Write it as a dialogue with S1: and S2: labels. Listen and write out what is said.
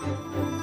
S1: Música